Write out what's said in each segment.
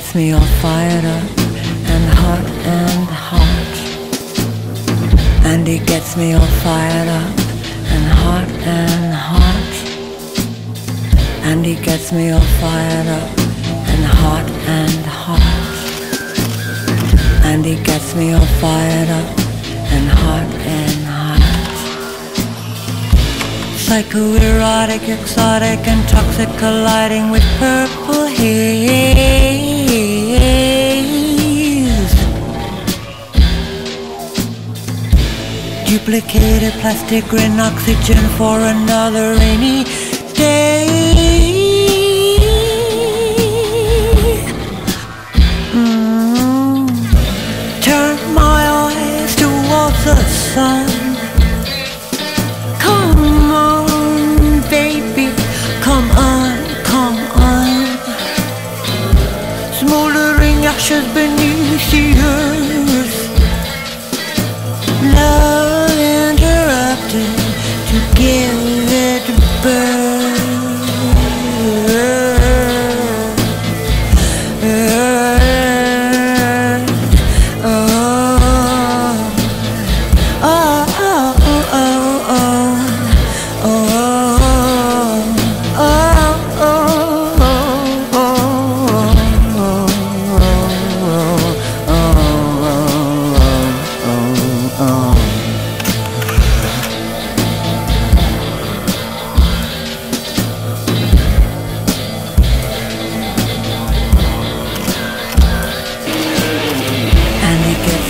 gets me all fired up and hot and hot. And he gets me all fired up and hot and hot. And he gets me all fired up and hot and hot. And he gets me all fired up and hot and hot. Psychoerotic, exotic, and toxic colliding with purple haze. Plastic green oxygen for another rainy day.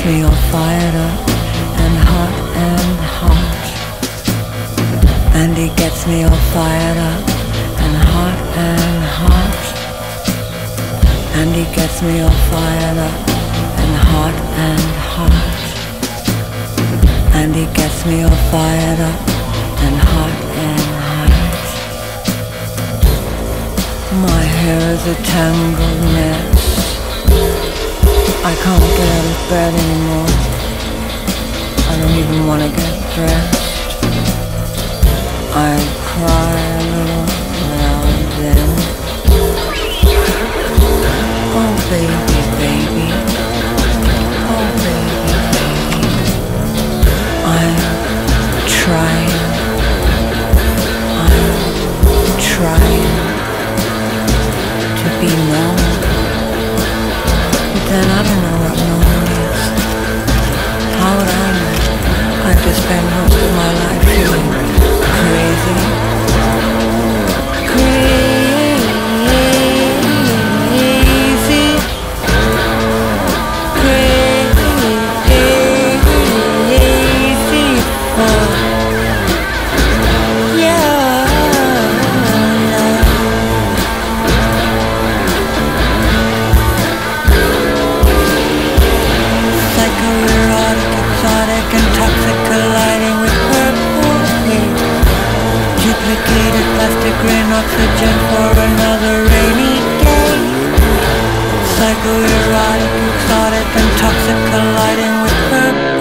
All fired up and hot and hot. And he gets me all fired up and hot and hot. And he gets me all fired up and hot and hot. And he gets me all fired up and hot and hot. My hair is a tangled mess. I can't get out of bed anymore. I don't even want to get dressed. I cry a little now and then. Oh baby, baby. Oh baby, baby. I'm trying. I'm trying to be normal. Then I don't know what is. How would I know? I've just spent most of my complicated Left a grain oxygen for another rainy day. Psychoerotic, exotic and toxic colliding with her